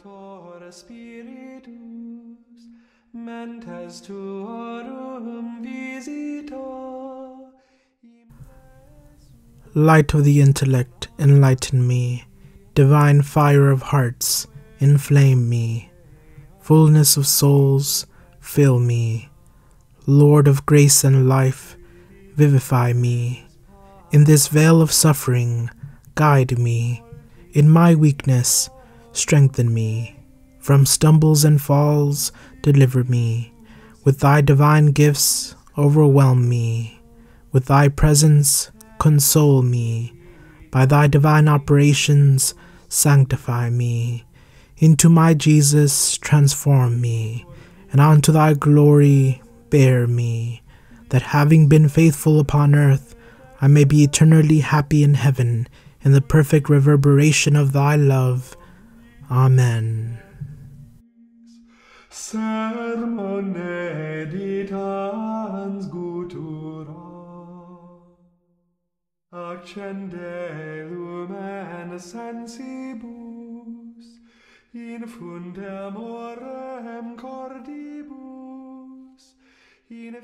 Creator Spiritus, mentes tuorum visita. Light of the intellect, enlighten me. Divine fire of hearts, inflame me. Fullness of souls, fill me. Lord of grace and life, vivify me. In this vale of suffering, guide me. In my weakness, strengthen me. From stumbles and falls, deliver me. With thy divine gifts, overwhelm me. With thy presence, console me. By thy divine operations, sanctify me. Into my Jesus, transform me. And unto thy glory, bear me. That having been faithful upon earth, I may be eternally happy in heaven, in the perfect reverberation of thy love. Amen. Accende lumen sensibus orem cordibus in